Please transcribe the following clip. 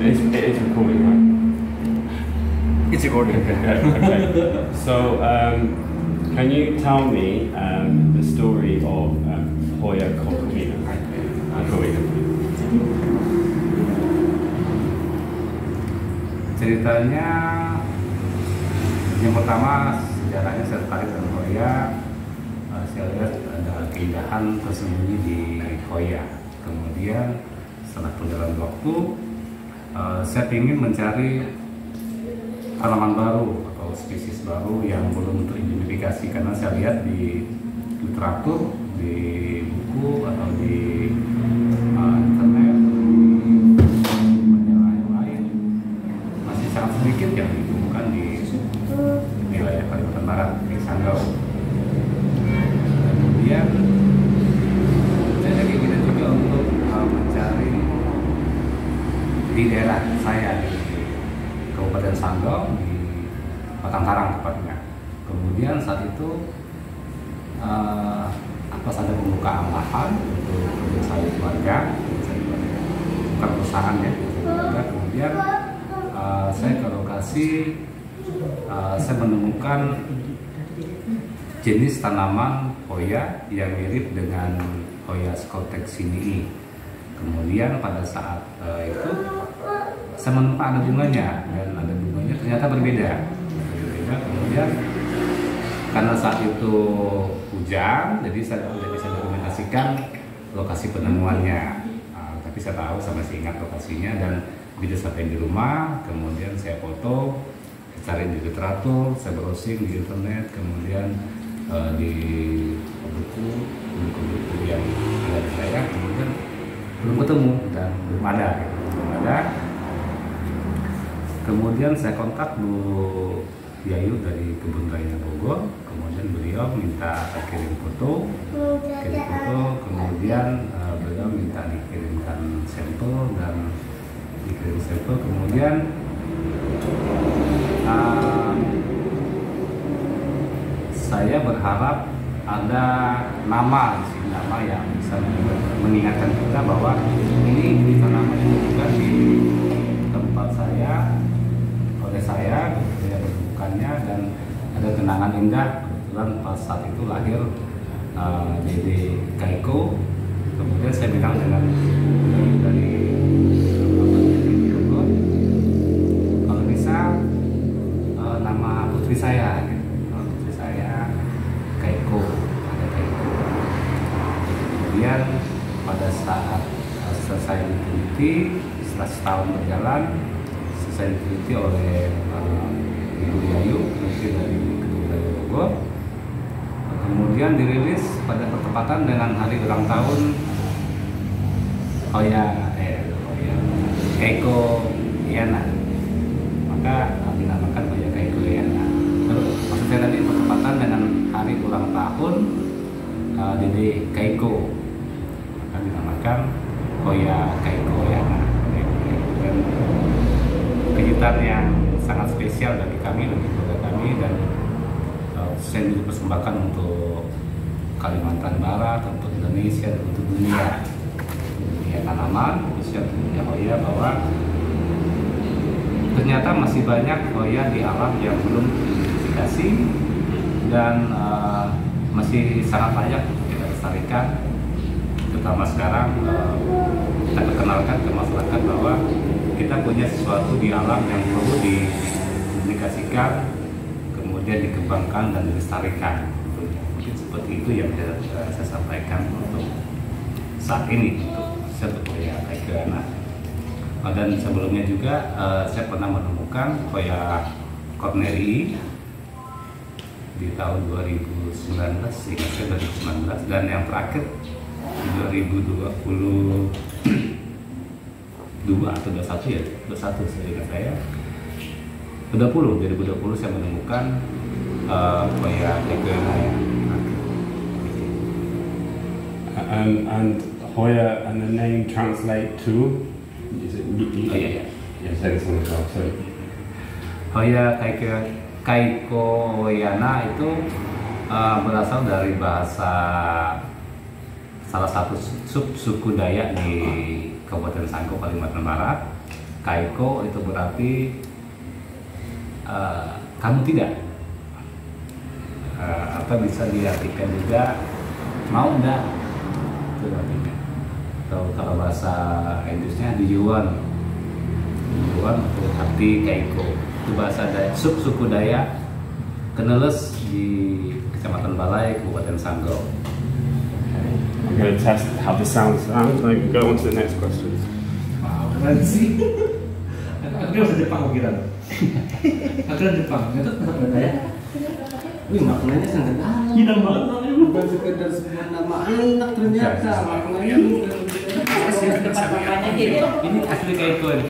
It's, it is recording, right? It's recording. okay. So, um, can you tell me um, the story of um, Hoya Kokomina? Kokomina. Ceritanya yang pertama sejarahnya saya tertarik dengan Hoya. Uh, saya lihat ada keindahan tersembunyi di Hoya. Kemudian setelah perjalanan waktu, uh, saya ingin mencari tanaman baru atau spesies baru yang belum teridentifikasi. Karena saya lihat di literatur, di buku atau di uh, internet, di majalah yang lain masih sangat sedikit yang ditemukan di wilayah Kalimantan Barat di Sanggau. Kemudian saya ada keinginan juga untuk uh, mencari di daerah saya di Kabupaten Sanggau di Batang Karang tepatnya. Kemudian saat itu uh, apa saja pembukaan lahan untuk keluarga, kerjasama keluarga, bukan perusahaan ya, keluarga. Kemudian uh, saya ke lokasi, uh, saya menemukan jenis tanaman hoya yang mirip dengan hoya scotex sinii. Kemudian pada saat uh, itu saya menemukan ada bunganya dan ada bunganya ternyata berbeda. Berbeda. Kemudian karena saat itu hujan, jadi saya tidak bisa dokumentasikan lokasi penemuannya. Uh, tapi saya tahu, saya masih ingat lokasinya dan begitu sampai di rumah, kemudian saya foto, cari di literatur, saya browsing di internet, kemudian uh, di buku, buku-buku yang ada di saya, kemudian belum ketemu dan belum ada, belum ada. Kemudian saya kontak Bu Yayu dari Kebun Raya Bogor, kemudian beliau minta kirim foto, kirim foto, kemudian uh, beliau minta dikirimkan sampel dan dikirim sampel, kemudian uh, saya berharap ada nama sini nama yang bisa mengingatkan kita bahwa ini ini tanaman yang bukan di tempat saya oleh saya kemudian berbukannya dan ada indah kebetulan pas saat itu lahir uh, Kaiko kemudian saya bilang dengan dari Bogor, kalau bisa uh, nama putri saya gitu. Nama putri saya Kaiko ada Kaiko kemudian pada saat uh, selesai diteliti setelah setahun berjalan selesai diteliti oleh uh, Ibu Yayu peneliti dari Bogor kemudian dirilis pada bertepatan dengan hari ulang tahun. Hoya eh Hoya Keiko Yana maka dinamakan Hoya Keiko Yana terus maksudnya tadi bertepatan dengan hari ulang tahun uh, Dede Keiko. Maka dinamakan Hoya Keiko Yana dan kejutan yang sangat spesial bagi kami bagi keluarga kami dan saya juga persembahkan untuk Kalimantan Barat untuk Indonesia dan untuk dunia. Dunia tanaman khususnya dunia hoya bahwa ternyata masih banyak hoya di alam yang belum diidentifikasi dan uh, masih sangat untuk kita lestarikan. Terutama sekarang uh, kita perkenalkan ke masyarakat bahwa kita punya sesuatu di alam yang perlu dikomunikasikan kemudian dikembangkan dan dilestarikan. Mungkin seperti itu yang saya, saya sampaikan untuk saat ini untuk sebetulnya kayak anak. Uh, dan sebelumnya juga uh, saya pernah menemukan Hoya Corneri di tahun 2019 ingat saya 2019 dan yang terakhir di 2020 dua atau 21 ya? 21 saya. ingat saya 20 2020 saya menemukan uh, Leguana ya Um, and Hoya and the name translate to. Is it? Oh, yeah, yeah. Yeah, say this one as well. So, Hoya Kaiko Kaiko Hoyana itu uh, berasal dari bahasa salah satu sub suku Dayak di Kabupaten Sanggau Kalimantan Barat kaiko itu berarti eh, kamu tidak Eh, atau bisa diartikan juga mau enggak itu artinya atau kalau bahasa Inggrisnya di Yuan Yuan itu arti kaiko itu bahasa Dayak sub suku Dayak Keneles di Kecamatan Balai Kabupaten Sanggau I'm going to test how the sound sounds. I can go on to the next question. Wow, keren sih. Akhirnya bahasa Jepang kira. Akhirnya Jepang. Itu bahasa ya? Wih maknanya sangat dalam. Gila banget namanya. Bukan sekedar sebuah nama anak ternyata maknanya ini asli ini